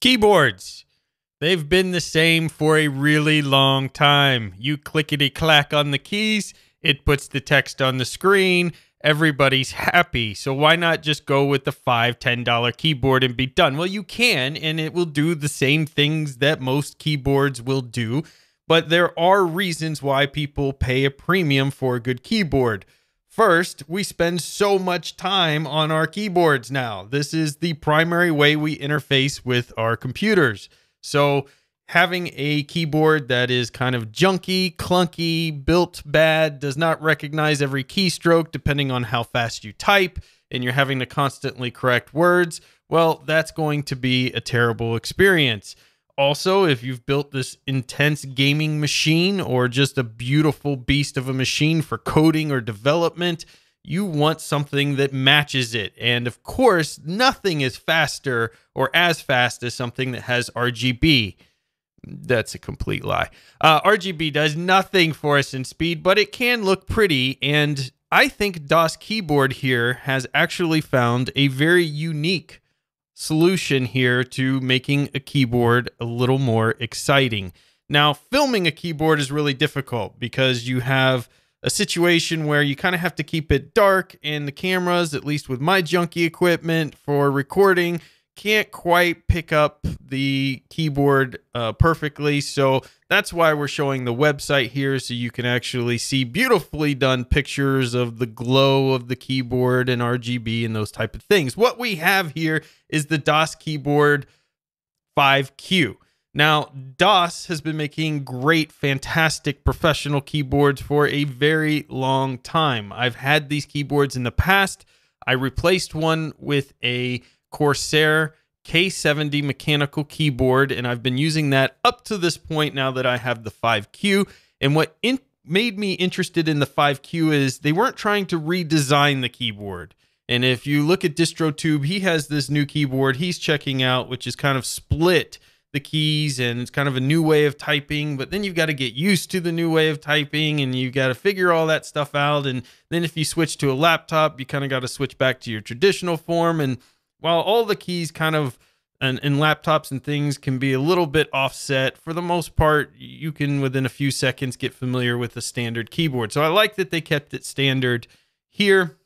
Keyboards. They've been the same for a really long time. You clickety clack on the keys, it puts the text on the screen. Everybody's happy. So why not just go with the five, ten dollar keyboard and be done? Well, you can, and it will do the same things that most keyboards will do. But there are reasons why people pay a premium for a good keyboard. First, we spend so much time on our keyboards now. This is the primary way we interface with our computers. So, having a keyboard that is kind of junky, clunky, built bad, does not recognize every keystroke depending on how fast you type, and you're having to constantly correct words, well, that's going to be a terrible experience. Also, if you've built this intense gaming machine or just a beautiful beast of a machine for coding or development, you want something that matches it. And of course, nothing is faster or as fast as something that has RGB. That's a complete lie. Uh, RGB does nothing for us in speed, but it can look pretty. And I think Das Keyboard here has actually found a very unique solution here to making a keyboard a little more exciting. Now, filming a keyboard is really difficult because you have a situation where you kind of have to keep it dark and the cameras, at least with my junky equipment for recording, can't quite pick up the keyboard uh, perfectly. So that's why we're showing the website here so you can actually see beautifully done pictures of the glow of the keyboard and RGB and those type of things. What we have here is the Das keyboard 5Q. Now, Das has been making great, fantastic professional keyboards for a very long time. I've had these keyboards in the past. I replaced one with a Corsair K70 mechanical keyboard, and I've been using that up to this point now that I have the 5Q. And what in- made me interested in the 5Q is they weren't trying to redesign the keyboard. And if you look at DistroTube, he has this new keyboard he's checking out, which is kind of split the keys and it's kind of a new way of typing. But then you've got to get used to the new way of typing and you've got to figure all that stuff out. And then if you switch to a laptop, you kind of got to switch back to your traditional form. And while all the keys kind of and, laptops and things can be a little bit offset, for the most part, you can within a few seconds get familiar with the standard keyboard. So I like that they kept it standard here,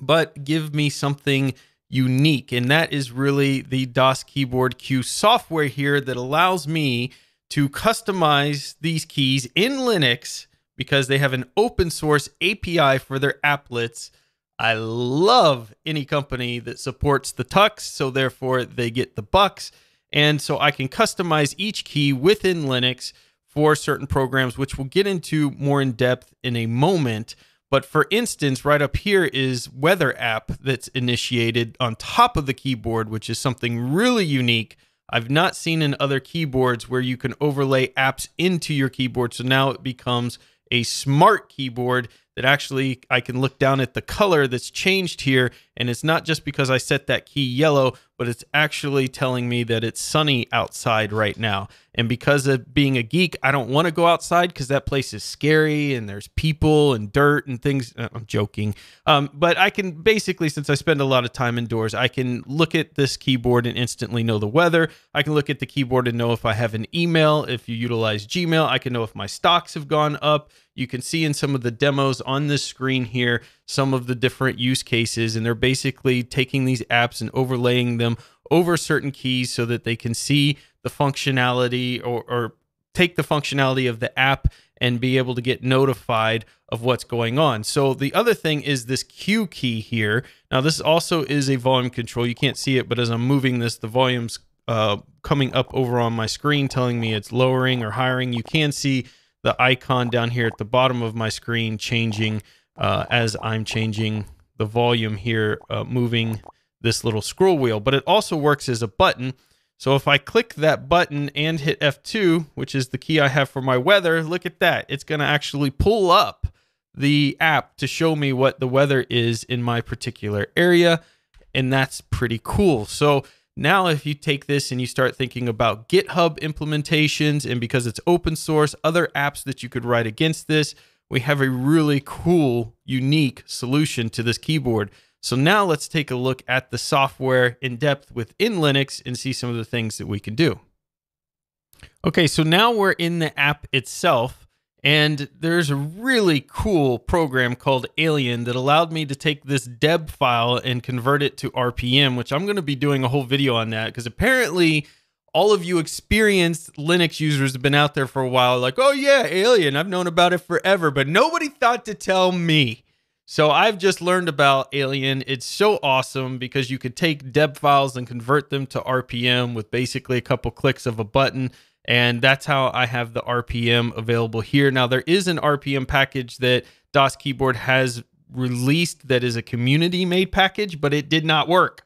but give me something unique. And that is really the Das Keyboard Q software here that allows me to customize these keys in Linux because they have an open source API for their applets I love any company that supports the tux, so therefore they get the bucks. And so I can customize each key within Linux for certain programs, which we'll get into more in depth in a moment. But for instance, right up here is Weather app that's initiated on top of the keyboard, which is something really unique. I've not seen in other keyboards where you can overlay apps into your keyboard. So now it becomes a smart keyboard that actually I can look down at the color that's changed here. And it's not just because I set that key yellow, but it's actually telling me that it's sunny outside right now. And because of being a geek, I don't want to go outside because that place is scary and there's people and dirt and things. Uh, I'm joking. Um, but I can basically, since I spend a lot of time indoors, I can look at this keyboard and instantly know the weather. I can look at the keyboard and know if I have an email. If you utilize Gmail, I can know if my stocks have gone up. You can see in some of the demos on this screen here some of the different use cases, and they're basically taking these apps and overlaying them over certain keys so that they can see the functionality or, or take the functionality of the app and be able to get notified of what's going on. So the other thing is this Q key here. Now this also is a volume control. You can't see it, but as I'm moving this, the volume's uh, coming up over on my screen telling me it's lowering or hiring. You can see the icon down here at the bottom of my screen changing uh, as I'm changing the volume here, uh, moving this little scroll wheel. But it also works as a button. So if I click that button and hit F2, which is the key I have for my weather, look at that. It's going to actually pull up the app to show me what the weather is in my particular area. And that's pretty cool. So now, if you take this and you start thinking about GitHub implementations, and because it's open source, other apps that you could write against this, we have a really cool, unique solution to this keyboard. So now let's take a look at the software in depth within Linux and see some of the things that we can do. Okay, so now we're in the app itself, and there's a really cool program called Alien that allowed me to take this deb file and convert it to RPM, which I'm going to be doing a whole video on that because apparently all of you experienced Linux users have been out there for a while, like, oh yeah, Alien, I've known about it forever, but nobody thought to tell me. So I've just learned about Alien. It's so awesome because you could take deb files and convert them to RPM with basically a couple clicks of a button. And that's how I have the RPM available here. Now, there is an RPM package that Das Keyboard has released that is a community made package, but it did not work.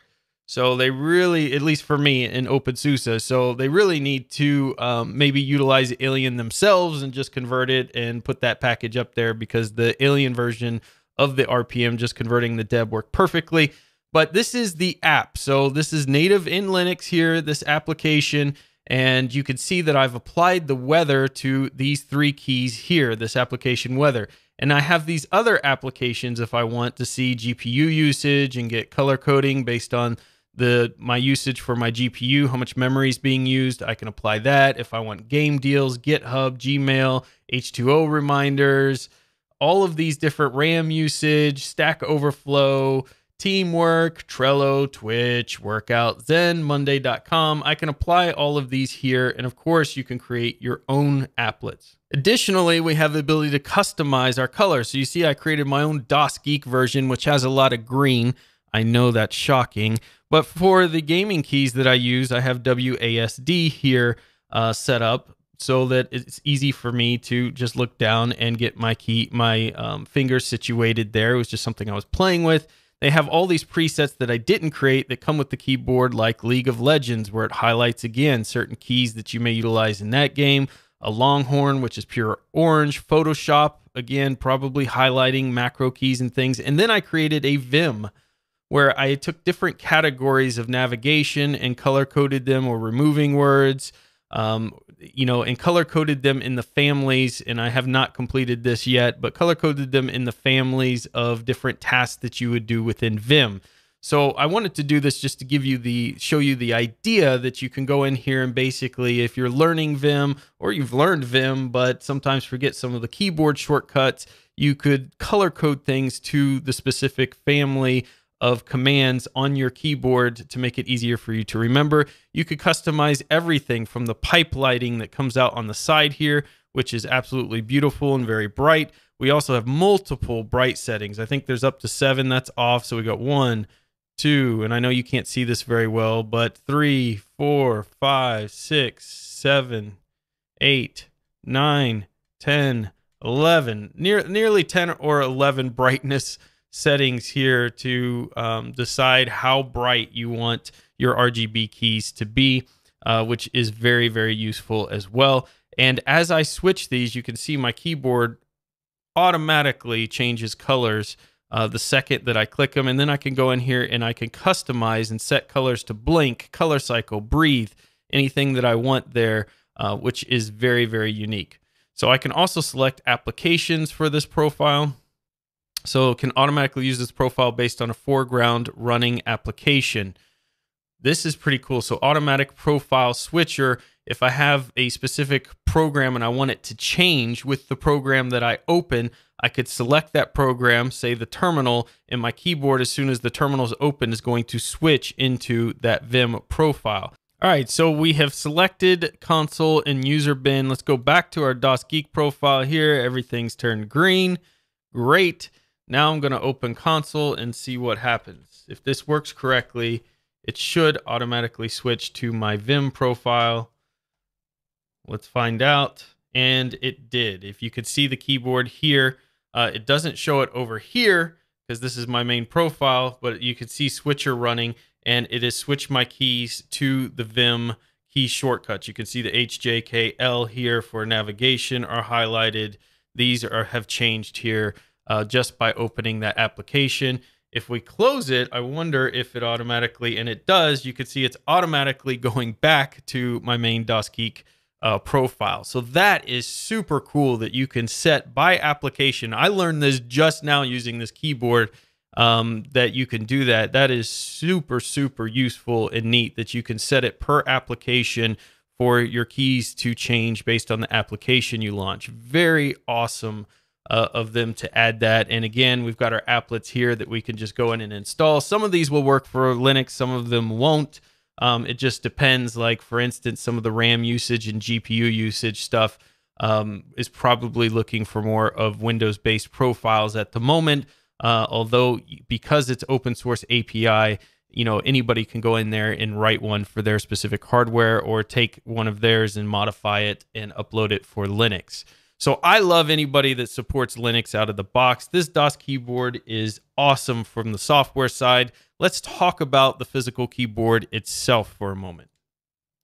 So they really, at least for me in OpenSUSE, so they really need to um, maybe utilize Alien themselves and just convert it and put that package up there because the Alien version of the RPM, just converting the deb work perfectly. But this is the app. So this is native in Linux here, this application. And you can see that I've applied the weather to these three keys here, this application weather. And I have these other applications if I want to see GPU usage and get color coding based on the my usage for my GPU, how much memory is being used. I can apply that. If I want game deals, GitHub, Gmail, H2O reminders, all of these different RAM usage, Stack Overflow, Teamwork, Trello, Twitch, Workout, Zen, Monday.com. I can apply all of these here. And of course, you can create your own applets. Additionally, we have the ability to customize our color. So you see, I created my own DasGeek version, which has a lot of green. I know that's shocking. But for the gaming keys that I use, I have WASD here uh, set up so that it's easy for me to just look down and get my key, my um, fingers situated there. It was just something I was playing with. They have all these presets that I didn't create that come with the keyboard, like League of Legends, where it highlights again certain keys that you may utilize in that game. A Longhorn, which is pure orange. Photoshop, again, probably highlighting macro keys and things. And then I created a Vim where I took different categories of navigation and color coded them or removing words um, you know, and color coded them in the families. And I have not completed this yet, but color coded them in the families of different tasks that you would do within Vim. So I wanted to do this just to give you the show you the idea that you can go in here and basically if you're learning Vim or you've learned Vim but sometimes forget some of the keyboard shortcuts, you could color code things to the specific family of commands on your keyboard to make it easier for you to remember. You could customize everything from the pipe lighting that comes out on the side here, which is absolutely beautiful and very bright. We also have multiple bright settings. I think there's up to seven that's off. So we got one, two, and I know you can't see this very well, but three, four, five, six, seven, eight, nine, 10, 11, near, nearly 10 or 11 brightness settings here to um, decide how bright you want your RGB keys to be, uh, which is very, very useful as well. And as I switch these, you can see my keyboard automatically changes colors uh, the second that I click them. And then I can go in here and I can customize and set colors to blink, color cycle, breathe, anything that I want there, uh, which is very, very unique. So I can also select applications for this profile. So it can automatically use this profile based on a foreground running application. This is pretty cool. So automatic profile switcher, if I have a specific program and I want it to change with the program that I open, I could select that program, say the terminal, and my keyboard, as soon as the terminal is open, is going to switch into that Vim profile. All right, so we have selected console and user bin. Let's go back to our DasGeek profile here. Everything's turned green. Great. Now I'm going to open console and see what happens. If this works correctly, it should automatically switch to my Vim profile. Let's find out. And it did. If you could see the keyboard here, uh, it doesn't show it over here because this is my main profile, but you could see switcher running and it has switched my keys to the Vim key shortcuts. You can see the HJKL here for navigation are highlighted. These are have changed here uh, just by opening that application. If we close it, I wonder if it automatically, and it does, you can see it's automatically going back to my main DasGeek uh, profile. So that is super cool that you can set by application. I learned this just now using this keyboard. um, that you can do that. That is super, super useful and neat that you can set it per application for your keys to change based on the application you launch. Very awesome uh, of them to add that. And again, we've got our applets here that we can just go in and install. Some of these will work for Linux, some of them won't. Um, it just depends. Like, for instance, some of the RAM usage and GPU usage stuff um, is probably looking for more of Windows based profiles at the moment. Uh, although, because it's open source API, you know anybody can go in there and write one for their specific hardware or take one of theirs and modify it and upload it for Linux. So I love anybody that supports Linux out of the box. This Das keyboard is awesome from the software side. Let's talk about the physical keyboard itself for a moment.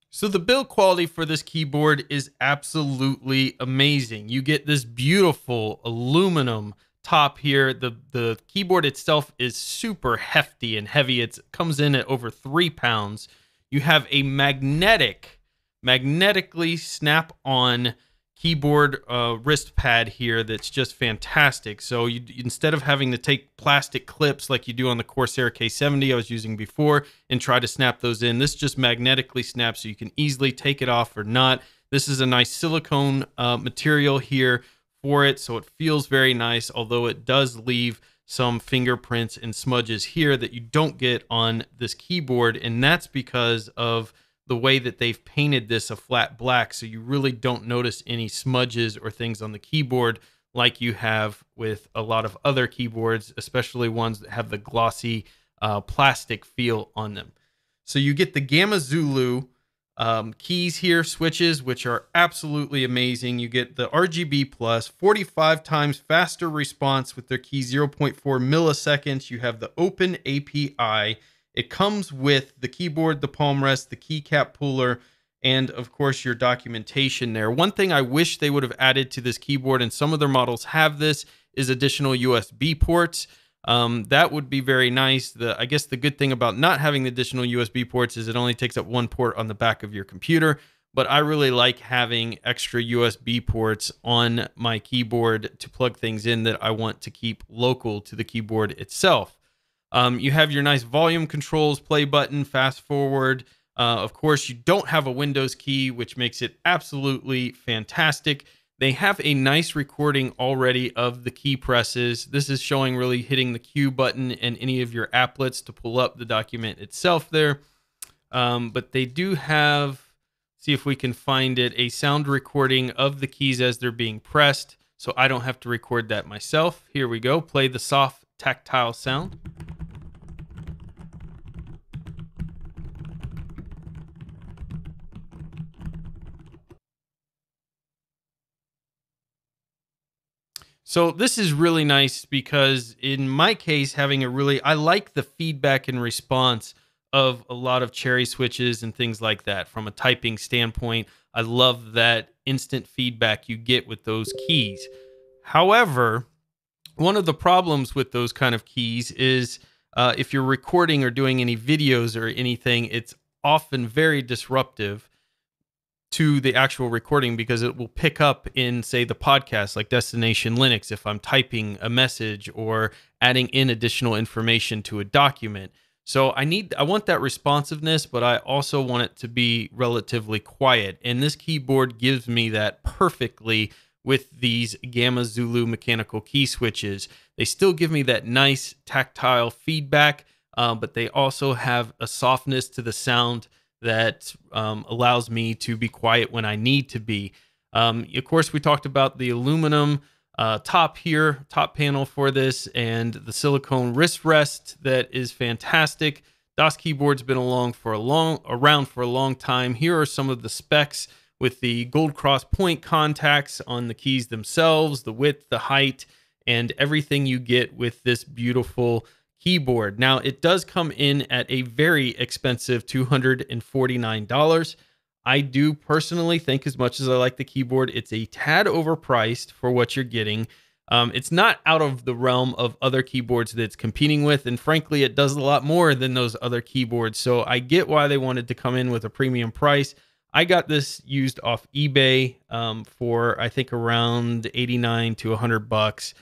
So the build quality for this keyboard is absolutely amazing. You get this beautiful aluminum top here. The the keyboard itself is super hefty and heavy. It comes in at over three pounds. You have a magnetic, magnetically snap on keyboard uh, wrist pad here that's just fantastic. So you, instead of having to take plastic clips like you do on the Corsair K70 I was using before and try to snap those in, this just magnetically snaps so you can easily take it off or not. This is a nice silicone uh, material here for it, so it feels very nice, although it does leave some fingerprints and smudges here that you don't get on this keyboard, and that's because of the way that they've painted this a flat black so you really don't notice any smudges or things on the keyboard like you have with a lot of other keyboards especially ones that have the glossy uh, plastic feel on them. So you get the gamma zulu um, keys here switches which are absolutely amazing. You get the rgb plus 45 times faster response with their key 0.4 milliseconds. You have the open api it comes with the keyboard, the palm rest, the keycap puller, and of course your documentation there. One thing I wish they would have added to this keyboard, and some of their models have this, is additional USB ports. Um, that would be very nice. The I guess the good thing about not having the additional USB ports is it only takes up one port on the back of your computer. But I really like having extra USB ports on my keyboard to plug things in that I want to keep local to the keyboard itself. Um, you have your nice volume controls, play button, fast forward. Uh, of course, you don't have a Windows key, which makes it absolutely fantastic. They have a nice recording already of the key presses. This is showing really hitting the Q button and any of your applets to pull up the document itself there. Um, but they do have, see if we can find it, a sound recording of the keys as they're being pressed. So I don't have to record that myself. Here we go. Play the soft tactile sound. So this is really nice because in my case, having a really, I like the feedback and response of a lot of cherry switches and things like that from a typing standpoint. I love that instant feedback you get with those keys. However, one of the problems with those kind of keys is uh, if you're recording or doing any videos or anything, it's often very disruptive to the actual recording because it will pick up in say the podcast like destination linux if i'm typing a message or adding in additional information to a document. So i need i want that responsiveness but i also want it to be relatively quiet. And this keyboard gives me that perfectly with these gamma zulu mechanical key switches. They still give me that nice tactile feedback uh, but they also have a softness to the sound that um, allows me to be quiet when I need to be. Um, of course, we talked about the aluminum uh, top here, top panel for this, and the silicone wrist rest that is fantastic. Das keyboard's been along for a long around for a long time. Here are some of the specs with the gold cross point contacts on the keys themselves, the width, the height, and everything you get with this beautiful keyboard. Now, it does come in at a very expensive $249. I do personally think, as much as I like the keyboard, it's a tad overpriced for what you're getting. Um, it's not out of the realm of other keyboards that it's competing with, and frankly, it does a lot more than those other keyboards. So I get why they wanted to come in with a premium price. I got this used off eBay um, for I think around 89 to 100 bucks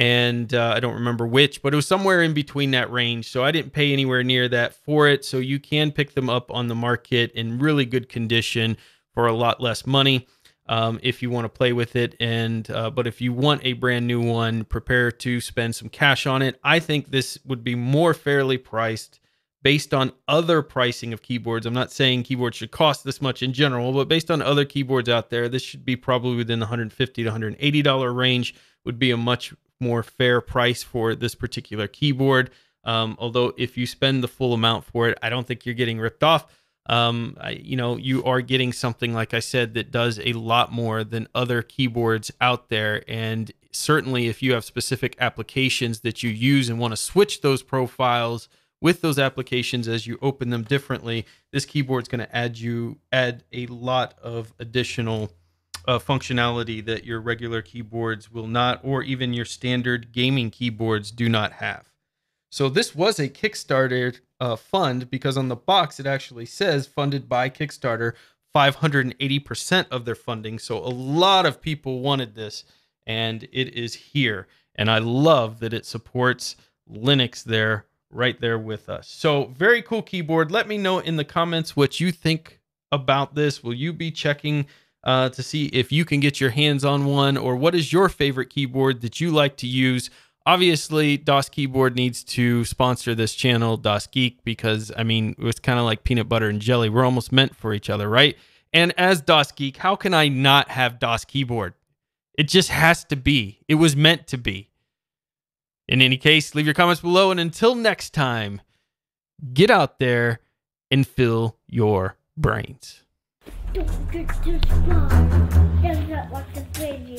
and uh, I don't remember which, but it was somewhere in between that range. So I didn't pay anywhere near that for it. So you can pick them up on the market in really good condition for a lot less money um, if you want to play with it. And uh, but if you want a brand new one, prepare to spend some cash on it. I think this would be more fairly priced based on other pricing of keyboards. I'm not saying keyboards should cost this much in general, but based on other keyboards out there, this should be probably within the 150 to 180 dollar range. Would be a much more fair price for this particular keyboard. Um, although if you spend the full amount for it, I don't think you're getting ripped off. Um, I, you know, you are getting something like I said that does a lot more than other keyboards out there. And certainly, if you have specific applications that you use and want to switch those profiles with those applications as you open them differently, this keyboard is going to add you add a lot of additional uh, functionality that your regular keyboards will not, or even your standard gaming keyboards do not have. So this was a Kickstarter uh, fund because on the box it actually says funded by Kickstarter, 580% of their funding. So a lot of people wanted this, and it is here. And I love that it supports Linux there, right there with us. So very cool keyboard. Let me know in the comments what you think about this. Will you be checking? Uh, to see if you can get your hands on one or what is your favorite keyboard that you like to use. Obviously, Das Keyboard needs to sponsor this channel, DasGeek, because I mean, it's kind of like peanut butter and jelly. We're almost meant for each other, right? And as DasGeek, how can I not have Das Keyboard? It just has to be. It was meant to be. In any case, leave your comments below. And until next time, get out there and fill your brains. Don't get this far. Does not watch the video.